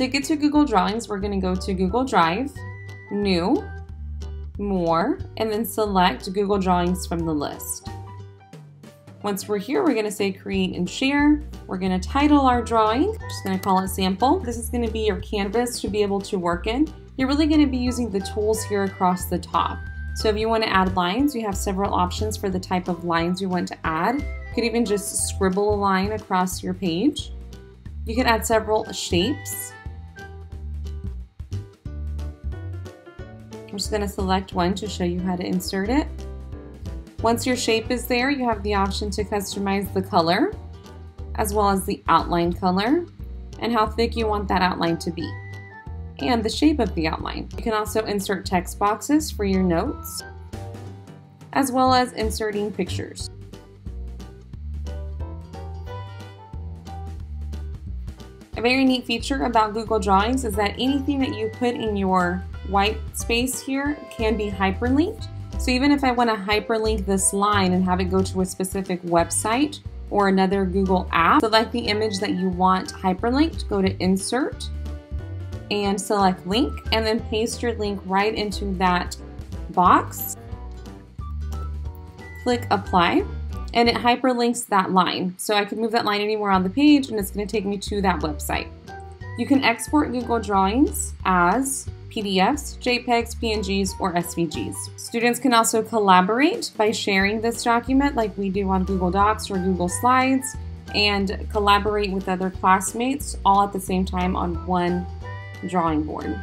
To get to Google Drawings, we're going to go to Google Drive, New, More, and then select Google Drawings from the list. Once we're here, we're going to say create and share. We're going to title our drawing. Just going to call it sample. This is going to be your canvas to be able to work in. You're really going to be using the tools here across the top. So if you want to add lines, you have several options for the type of lines you want to add. You could even just scribble a line across your page. You can add several shapes. I'm just going to select one to show you how to insert it. Once your shape is there, you have the option to customize the color, as well as the outline color, and how thick you want that outline to be, and the shape of the outline. You can also insert text boxes for your notes, as well as inserting pictures. A very neat feature about Google Drawings is that anything that you put in your white space here can be hyperlinked. So even if I want to hyperlink this line and have it go to a specific website or another Google app, select the image that you want hyperlinked, go to Insert and select Link, and then paste your link right into that box. Click Apply and it hyperlinks that line. So I can move that line anywhere on the page and it's going to take me to that website. You can export Google Drawings as PDFs, JPEGs, PNGs, or SVGs. Students can also collaborate by sharing this document like we do on Google Docs or Google Slides and collaborate with other classmates all at the same time on one drawing board.